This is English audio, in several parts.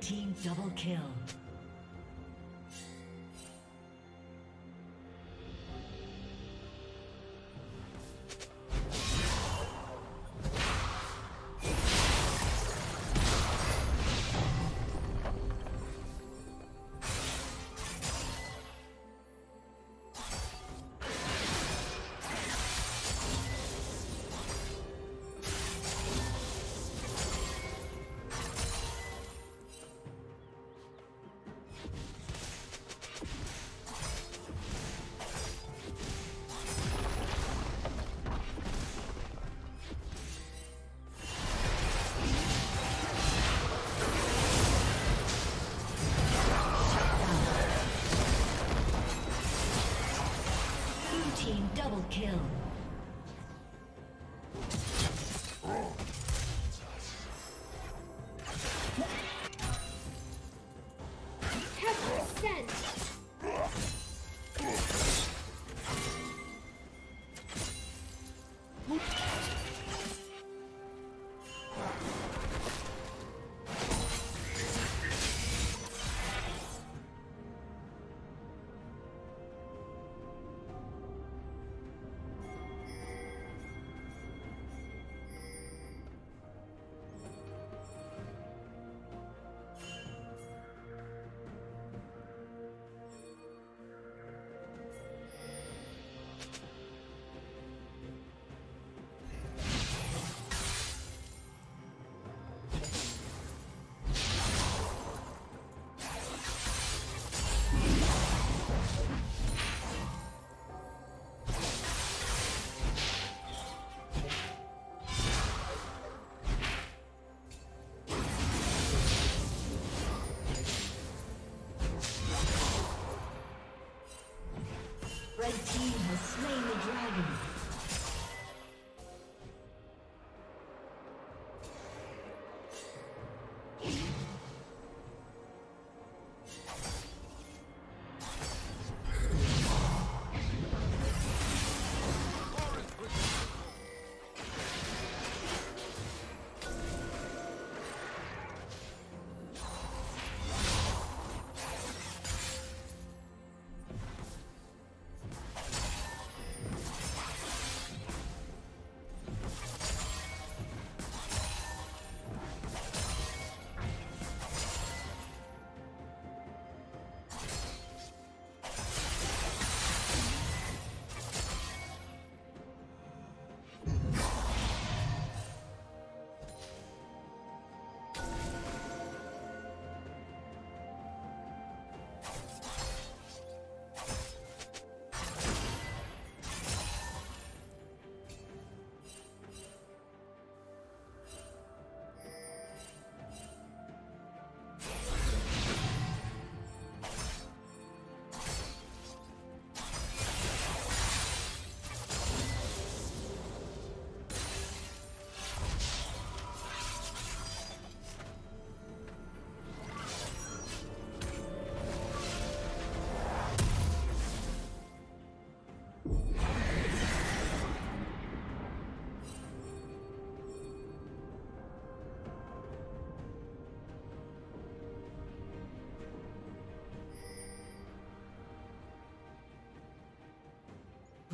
Team double kill. Kill.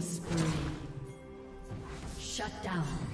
Spree. Shut down.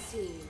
Sights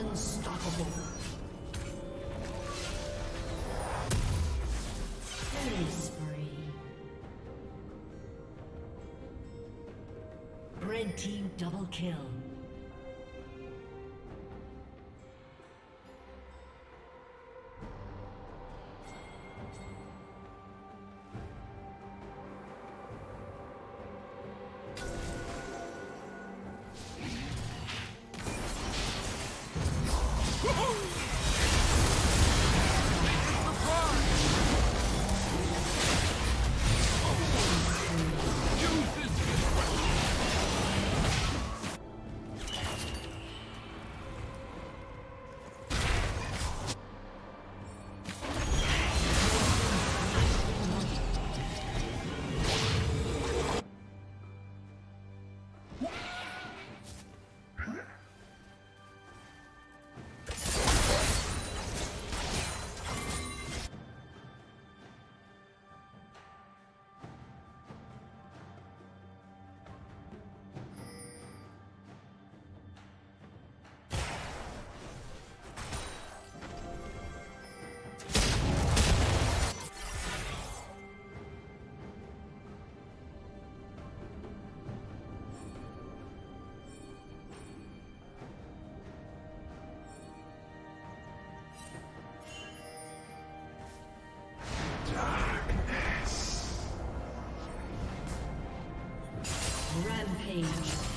Unstoppable. Killing. Red team double kill. Rampage.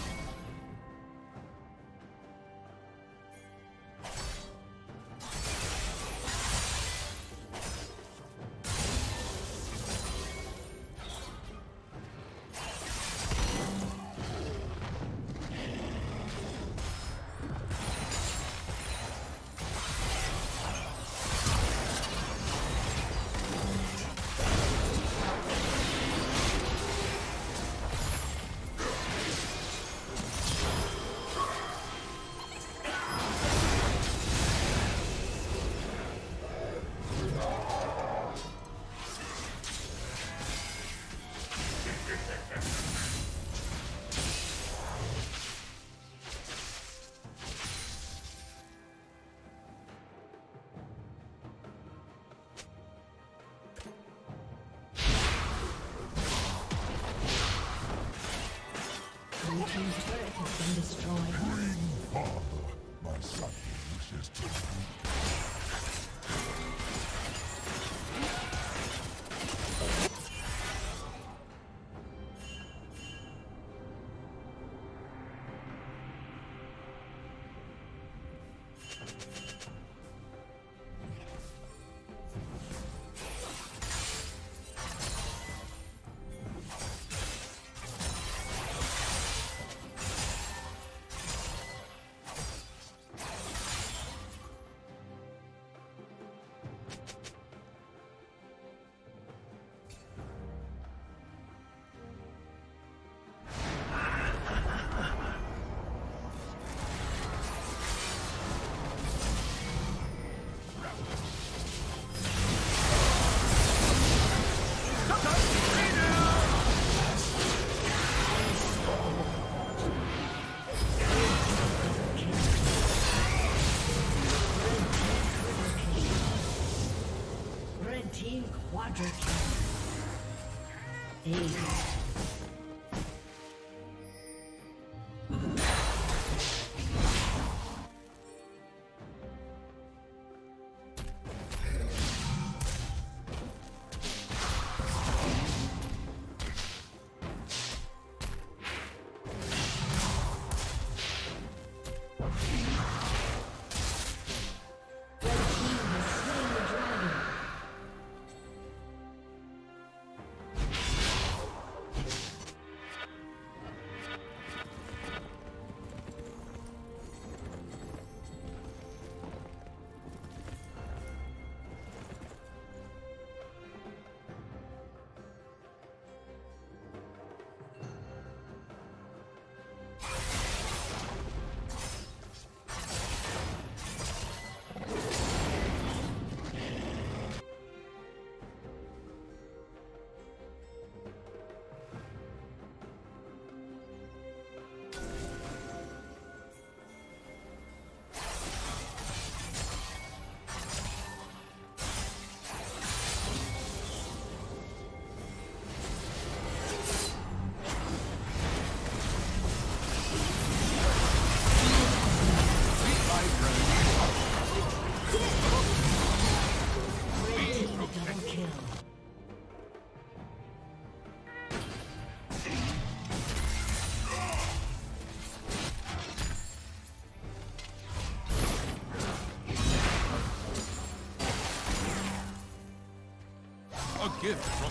A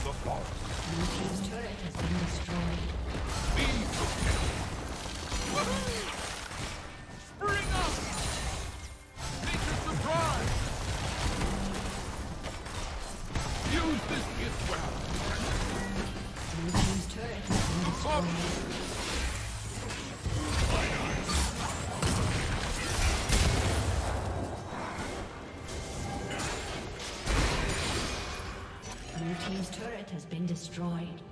been destroyed.